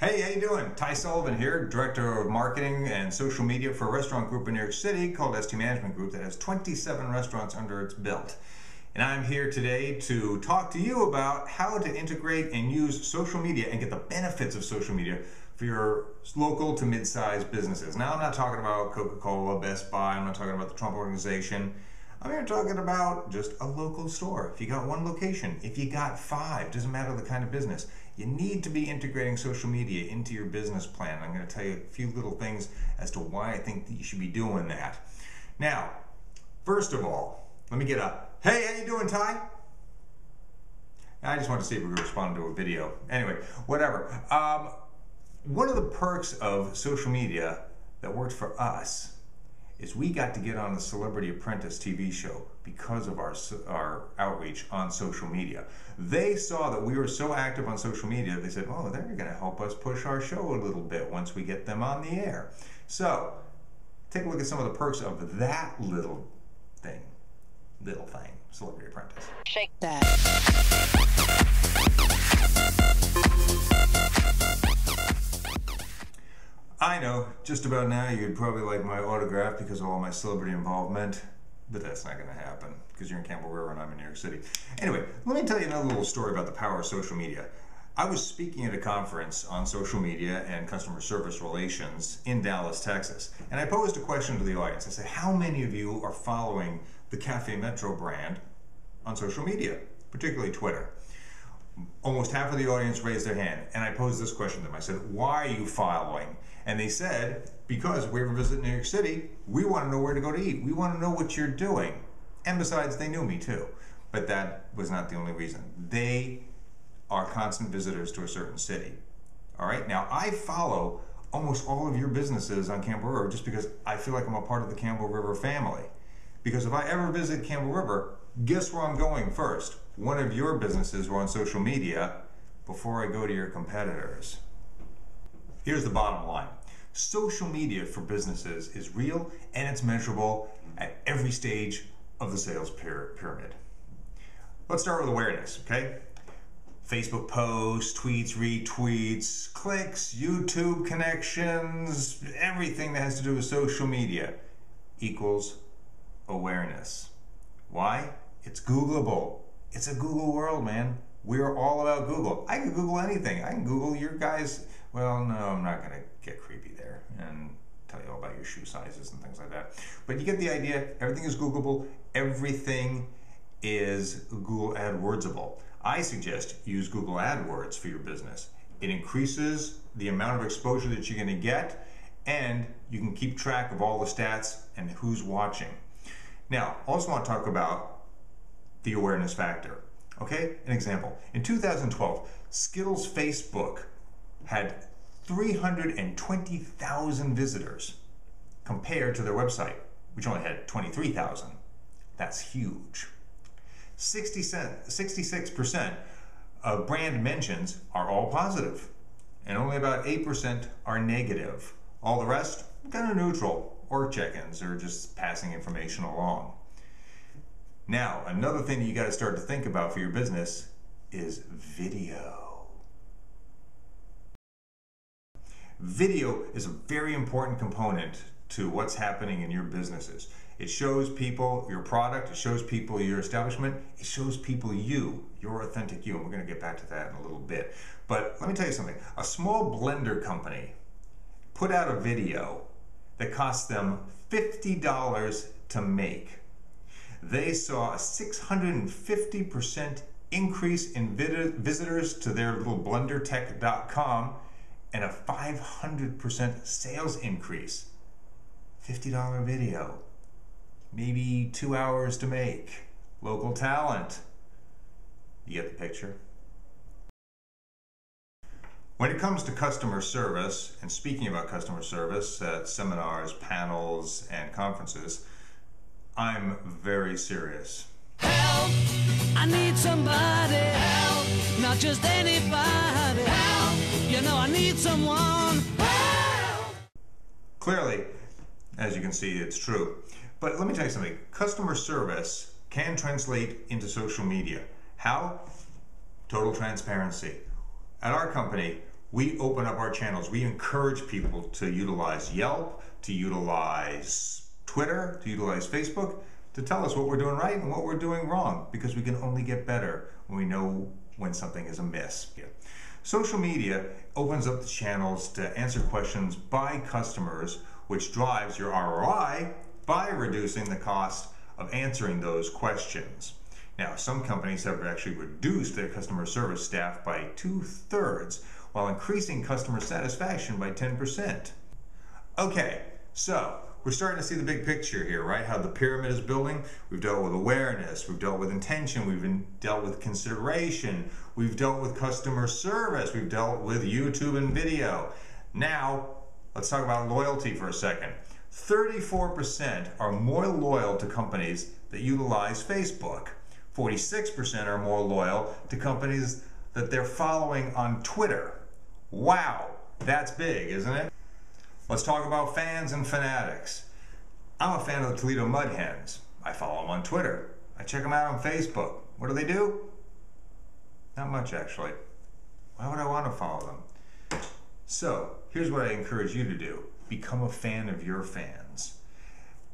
how you doing? Ty Sullivan here, Director of Marketing and Social Media for a restaurant group in New York City called ST Management Group that has 27 restaurants under its belt. And I'm here today to talk to you about how to integrate and use social media and get the benefits of social media for your local to mid-sized businesses. Now I'm not talking about Coca-Cola, Best Buy, I'm not talking about the Trump Organization. I'm here talking about just a local store. If you got one location, if you got five, doesn't matter the kind of business, you need to be integrating social media into your business plan. I'm going to tell you a few little things as to why I think that you should be doing that. Now, first of all, let me get a, hey, how you doing, Ty? I just want to see if we respond to a video. Anyway, whatever. Um, one of the perks of social media that worked for us is we got to get on the Celebrity Apprentice TV show because of our, our outreach on social media. They saw that we were so active on social media, they said, oh, they're going to help us push our show a little bit once we get them on the air. So, take a look at some of the perks of that little thing. Little thing, Celebrity Apprentice. Shake that. I know, just about now you'd probably like my autograph because of all my celebrity involvement, but that's not going to happen because you're in Campbell River and I'm in New York City. Anyway, let me tell you another little story about the power of social media. I was speaking at a conference on social media and customer service relations in Dallas, Texas, and I posed a question to the audience. I said, how many of you are following the Cafe Metro brand on social media, particularly Twitter? Almost half of the audience raised their hand. And I posed this question to them. I said, why are you following? And they said, because we ever visit New York City, we want to know where to go to eat. We want to know what you're doing. And besides, they knew me too. But that was not the only reason. They are constant visitors to a certain city. All right, now I follow almost all of your businesses on Campbell River just because I feel like I'm a part of the Campbell River family. Because if I ever visit Campbell River, guess where I'm going first? One of your businesses or on social media before I go to your competitors. Here's the bottom line. Social media for businesses is real and it's measurable at every stage of the sales pyramid. Let's start with awareness, okay? Facebook posts, tweets, retweets, clicks, YouTube connections, everything that has to do with social media equals awareness. Why? It's Googleable. It's a Google world, man. We're all about Google. I can Google anything. I can Google your guys. Well, no, I'm not going to get creepy there and tell you all about your shoe sizes and things like that. But you get the idea. Everything is Googleable. Everything is Google AdWordsable. I suggest use Google AdWords for your business. It increases the amount of exposure that you're going to get, and you can keep track of all the stats and who's watching. Now, I also want to talk about the awareness factor. Okay, an example. In 2012, Skittles Facebook had 320,000 visitors compared to their website, which only had 23,000. That's huge. 66% of brand mentions are all positive, and only about 8% are negative. All the rest, kind of neutral or check-ins or just passing information along. Now, another thing that you got to start to think about for your business is video. Video is a very important component to what's happening in your businesses. It shows people your product, it shows people your establishment, it shows people you, your authentic you. And we're going to get back to that in a little bit. But let me tell you something. A small blender company put out a video that cost them $50 to make. They saw a 650% increase in visitors to their little blendertech.com and a 500% sales increase. $50 video, maybe two hours to make, local talent. You get the picture? When it comes to customer service, and speaking about customer service at seminars, panels, and conferences, I'm very serious. Help! I need somebody. Help! Not just anybody. Help! You know I need someone. Help! Clearly, as you can see, it's true. But let me tell you something. Customer service can translate into social media. How? Total transparency. At our company, we open up our channels. We encourage people to utilize Yelp, to utilize Twitter, to utilize Facebook, to tell us what we're doing right and what we're doing wrong, because we can only get better when we know when something is amiss. Yeah. Social media opens up the channels to answer questions by customers, which drives your ROI by reducing the cost of answering those questions. Now, some companies have actually reduced their customer service staff by two thirds while increasing customer satisfaction by 10%. Okay, so we're starting to see the big picture here, right? How the pyramid is building. We've dealt with awareness, we've dealt with intention, we've dealt with consideration, we've dealt with customer service, we've dealt with YouTube and video. Now, let's talk about loyalty for a second. 34% are more loyal to companies that utilize Facebook. 46% are more loyal to companies that they're following on Twitter. Wow, that's big, isn't it? Let's talk about fans and fanatics. I'm a fan of the Toledo Mud Hens. I follow them on Twitter. I check them out on Facebook. What do they do? Not much, actually. Why would I want to follow them? So, here's what I encourage you to do become a fan of your fans.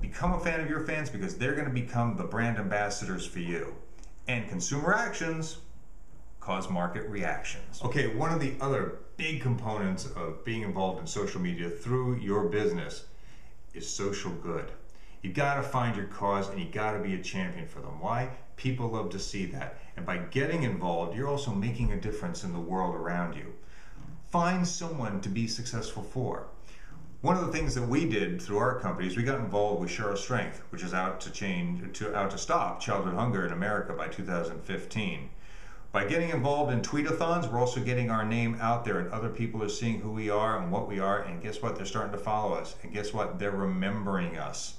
Become a fan of your fans because they're going to become the brand ambassadors for you. And consumer actions cause market reactions. Okay, one of the other big components of being involved in social media through your business is social good. You gotta find your cause and you gotta be a champion for them. Why? People love to see that. And by getting involved, you're also making a difference in the world around you. Find someone to be successful for. One of the things that we did through our company is we got involved with Share Our Strength, which is out to change, to, out to stop childhood hunger in America by 2015. By getting involved in tweetathons, we're also getting our name out there and other people are seeing who we are and what we are. And guess what? They're starting to follow us. And guess what? They're remembering us.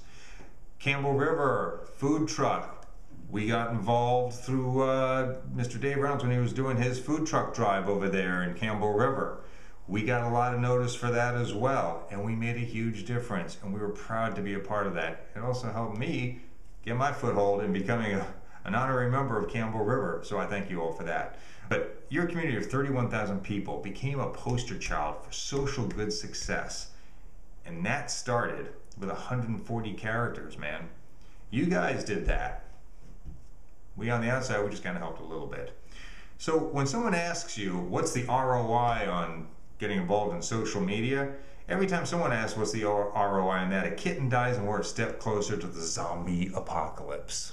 Campbell River food truck. We got involved through uh, Mr. Dave Reynolds when he was doing his food truck drive over there in Campbell River. We got a lot of notice for that as well, and we made a huge difference, and we were proud to be a part of that. It also helped me get my foothold in becoming a an honorary member of Campbell River, so I thank you all for that. But your community of 31,000 people became a poster child for social good success. And that started with 140 characters, man. You guys did that. We on the outside, we just kind of helped a little bit. So when someone asks you, what's the ROI on getting involved in social media? Every time someone asks what's the ROI on that, a kitten dies and we're a step closer to the zombie apocalypse.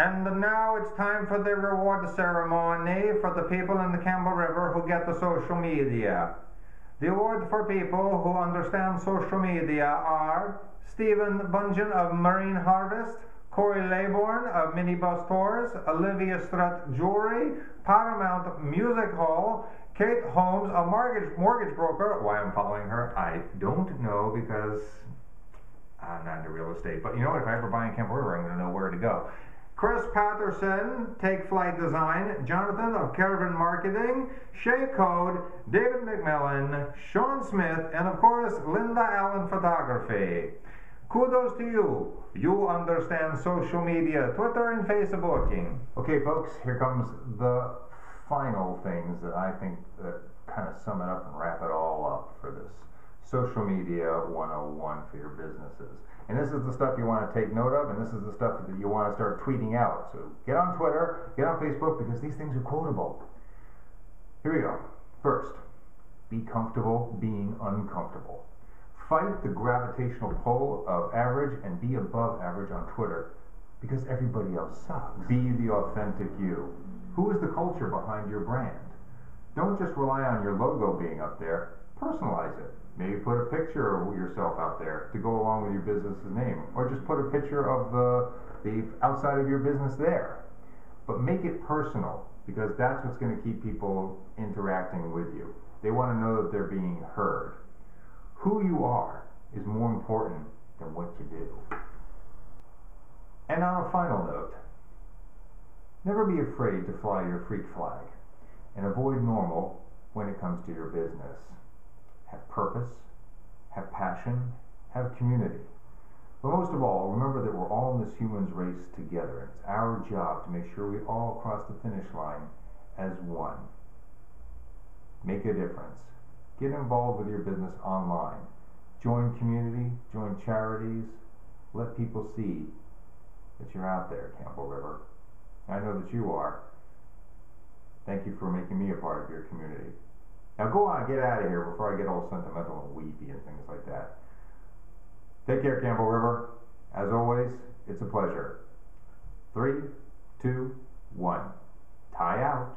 And now it's time for the reward ceremony for the people in the Campbell River who get the social media. The award for people who understand social media are Stephen Bungeon of Marine Harvest, Corey Laybourne of Minibus Tours, Olivia Strutt Jewelry, Paramount Music Hall, Kate Holmes, a mortgage, mortgage broker. Why I'm following her, I don't know because I'm not into real estate. But you know what? If I ever buy in Campbell River, I'm going to know where to go. Chris Patterson, Take Flight Design, Jonathan of Caravan Marketing, Shay Code, David McMillan, Sean Smith, and of course, Linda Allen Photography. Kudos to you. You understand social media, Twitter and Facebooking. Okay, folks, here comes the final things that I think that kind of sum it up and wrap it all up for this social media 101 for your businesses. And this is the stuff you want to take note of, and this is the stuff that you want to start tweeting out. So get on Twitter, get on Facebook, because these things are quotable. Here we go. First, be comfortable being uncomfortable. Fight the gravitational pull of average and be above average on Twitter because everybody else sucks. Be the authentic you. Who is the culture behind your brand? Don't just rely on your logo being up there, personalize it. Maybe put a picture of yourself out there to go along with your business's name, or just put a picture of the, the outside of your business there. But make it personal because that's what's going to keep people interacting with you. They want to know that they're being heard. Who you are is more important than what you do. And on a final note, never be afraid to fly your freak flag and avoid normal when it comes to your business have purpose, have passion, have community. But most of all, remember that we're all in this human's race together. It's our job to make sure we all cross the finish line as one. Make a difference. Get involved with your business online. Join community, join charities. Let people see that you're out there, Campbell River. I know that you are. Thank you for making me a part of your community. Now go on, get out of here before I get all sentimental and weepy and things like that. Take care, Campbell River. As always, it's a pleasure. Three, two, one. Ty out.